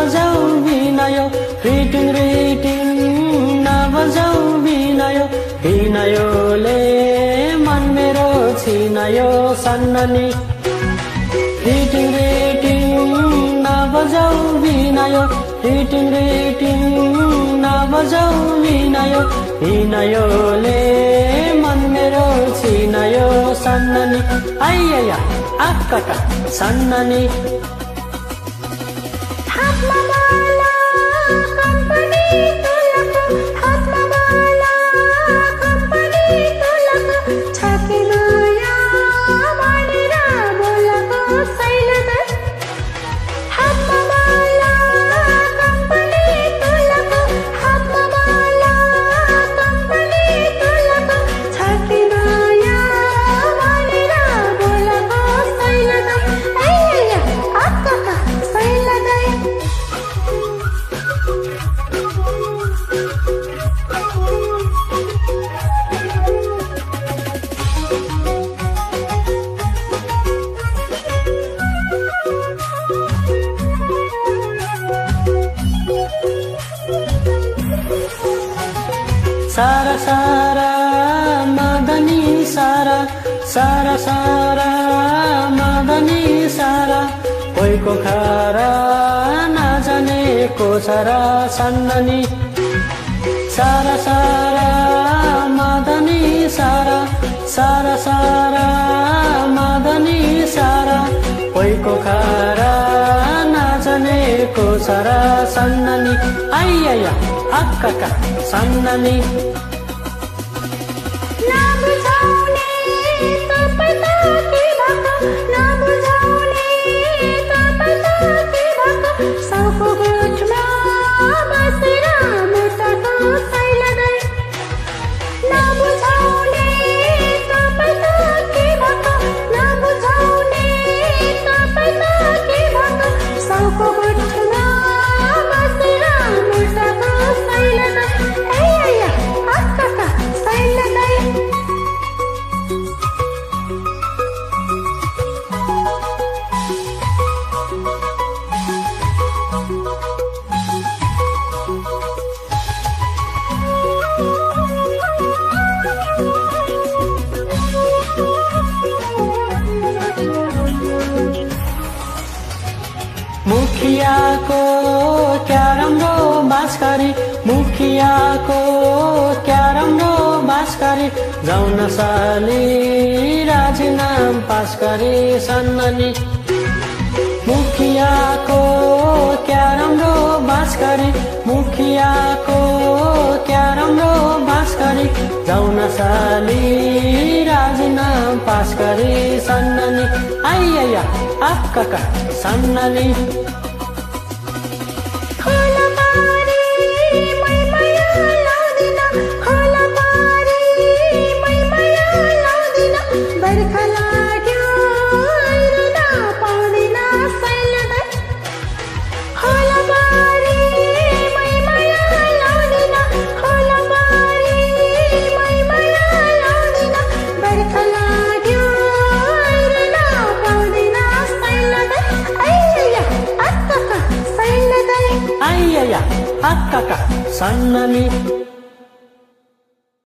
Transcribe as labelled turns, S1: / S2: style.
S1: नबजाऊ बिनायो रिटिङ रिटिङ नबजाऊ बिनायो बिनायोले मन मेरो छिनायो सन्ननी। रिटिङ रिटिङ नबजाऊ बिनायो रिटिङ रिटिङ नबजाऊ बिनायो बिनायोले मन मेरो छिनायो सन्ननी। आइया आक्का सन्ननी।
S2: i Hot Mama!
S1: सारा सारा मदनी सारा सारा सारा मदनी सारा कोहीको खारा नजानेको सारा सन्ननी। सारा सारा मदनी सारा सारा सारा मदनी सारा कोहीको खारा नजानेको सारा सन्ननी। आइया
S2: 赤か3なね
S1: मुखियाको क्या राम्रो बाँसकारी मुखियाको क्या राम्रो बाँसकारी जाउन साली राजीनाम पास गरे सन्ननी मुखियाको क्या राम्रो बाँसकारी मुखियाको क्या राम्रो बाँसकारी जाउन साली राजीनाम पास गरे सन्ननी आइया अक्का सन्ननी
S2: अक्का सैलदै
S1: आइया अक्का सन्ननी